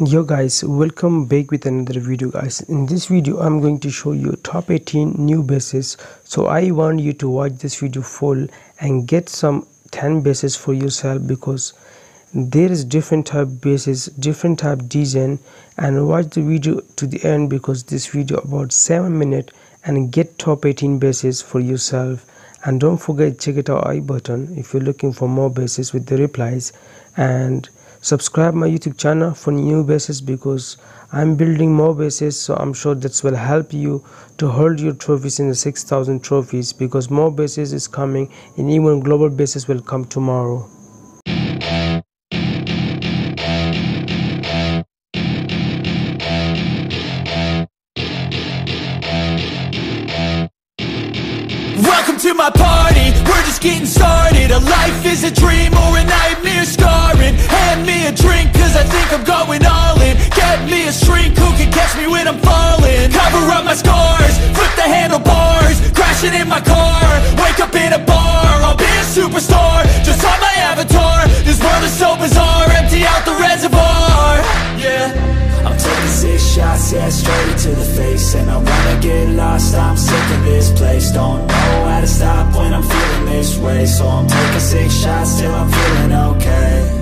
yo guys welcome back with another video guys. In this video i'm going to show you top 18 new bases. So i want you to watch this video full and get some 10 bases for yourself because there is different type bases different type design. And watch the video to the end because this video about 7 minutes and get top 18 bases for yourself. And don't forget check it out i button if you're looking for more bases with the replies. And subscribe my youtube channel for new bases because i'm building more bases so i'm sure that will help you to hold your trophies in the 6000 trophies because more bases is coming and even global bases will come tomorrow. Welcome to my party, we're just getting started. A life is a dream or a nightmare scarring. Me a drink cause I think I'm going all in. Get me a shrink who can catch me when I'm falling. Cover up my scars, flip the handlebars Crashing in my car, wake up in a bar I'll be a superstar, just on my avatar This world is so bizarre, empty out the reservoir. Yeah. I'm taking six shots, yeah, straight to the face. And I wanna get lost, I'm sick of this place. Don't know how to stop when I'm feeling this way. So I'm taking six shots till I'm feeling okay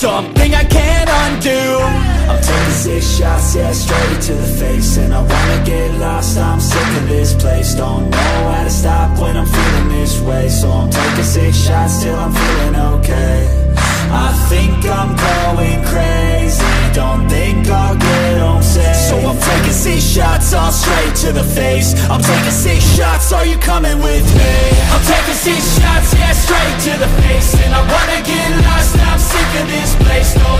Something I can't undo. I'm taking six shots, yeah, straight to the face. And I wanna get lost, I'm sick of this place. Don't know how to stop when I'm feeling this way. So I'm taking six shots till I'm feeling okay. I think I'm going the face. I'm taking six shots, are you coming with me? I'm taking six shots, yeah, straight to the face. And I wanna get lost, I'm sick of this place. Don't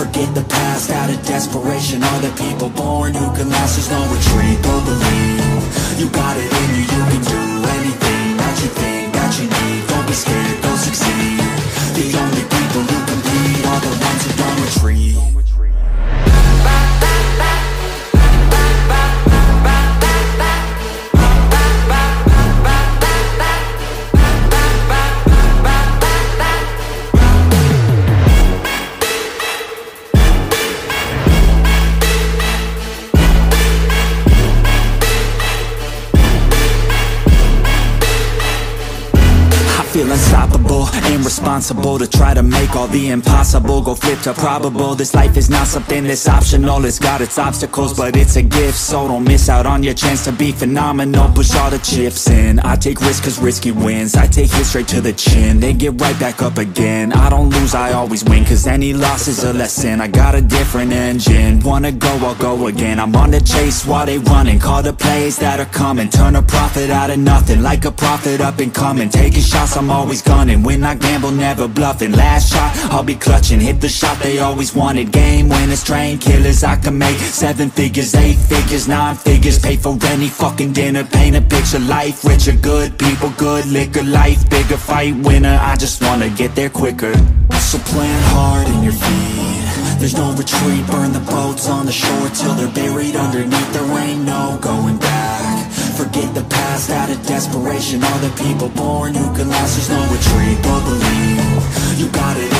Forget the past. Out of desperation Are the people born who can last There's no retreat, don't believe. You got it in you, you can do Feel unstoppable and responsible To try to make all the impossible Go flip to probable. This life is not something that's optional. It's got its obstacles but it's a gift. So don't miss out on your chance to be phenomenal. Push all the chips in. I take risks cause risky wins. I take hits straight to the chin Then get right back up again. I don't lose, I always win Cause any loss is a lesson. I got a different engine. Wanna go, I'll go again. I'm on the chase while they running. Call the plays that are coming. Turn a profit out of nothing. Like a prophet up and coming. Taking shots, I'm always gunning. When I gamble, never bluffing. Last shot, I'll be clutching. Hit the shot they always wanted Game. Winners, train killers I can make seven figures, eight figures, nine figures. Pay for any fucking dinner Paint a picture, life richer Good people, good liquor. Life bigger, fight winner. I just wanna get there quicker. So plan hard in your feet. There's no retreat. Burn the boats on the shore Till they're buried underneath. There ain't no going back Forget the past. Out of desperation All the people born who can last. There's no retreat, but believe You got it